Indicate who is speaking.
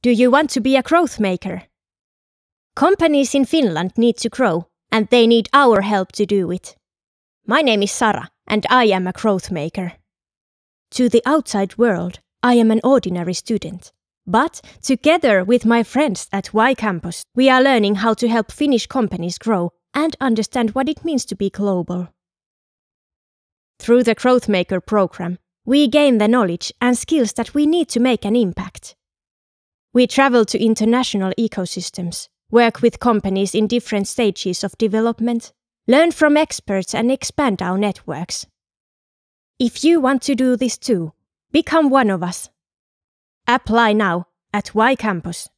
Speaker 1: Do you want to be a growth maker? Companies in Finland need to grow, and they need our help to do it. My name is Sara, and I am a growth maker. To the outside world, I am an ordinary student. But together with my friends at Y-kampus, we are learning how to help Finnish companies grow and understand what it means to be global. Through the Growth Maker program, we gain the knowledge and skills that we need to make an impact. We travel to international ecosystems, work with companies in different stages of development, learn from experts, and expand our networks. If you want to do this too, become one of us. Apply now at Y-kampus.